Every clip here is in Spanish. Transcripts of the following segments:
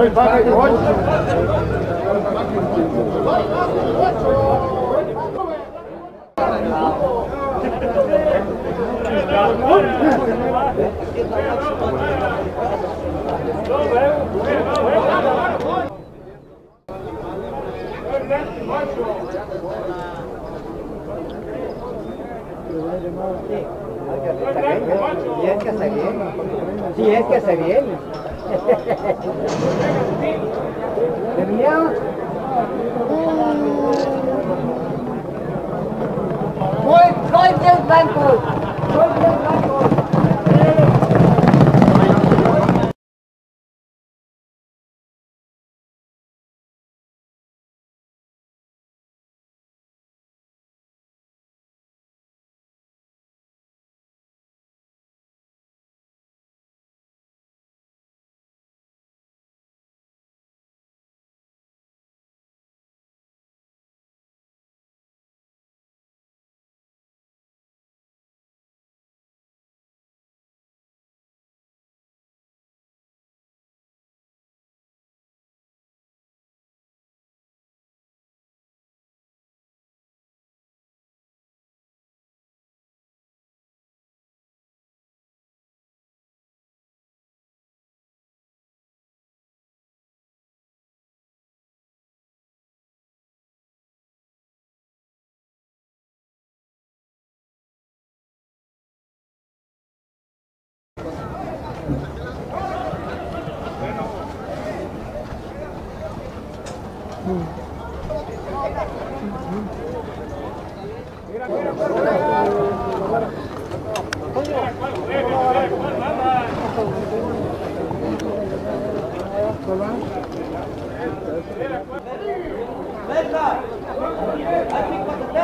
Y es que se viene. Sí, es que se viene. ¿Terminado? Voy, soy del banco.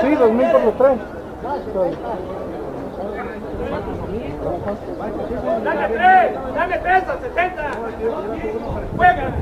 Sí, dos mil por los tres. ¡Dale tres! ¡Dale tres a 70! ¡Juega!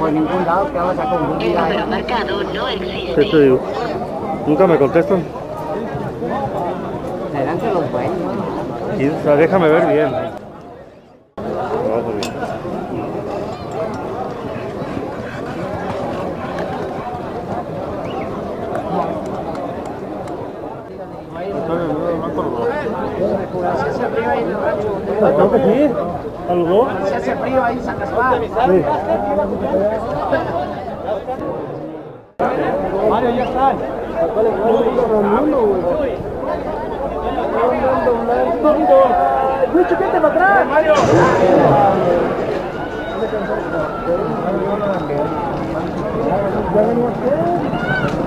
Por ningún lado que vamos a El confundir número a marcado no ¿Qué existe. te digo? Nunca me contestan. Serán que los buenos. Y, o sea, déjame ver bien. Creo que. ¿A los dos? Se hace frío ahí, sacas Sí. Mario, ya. Lucho, vete para atrás. Mario. Ya venía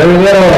Se vinieron.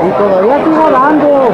Y todavía sigo dando.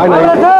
Ai này